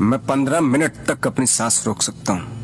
मैं पंद्रह मिनट तक अपनी सांस रोक सकता हूँ।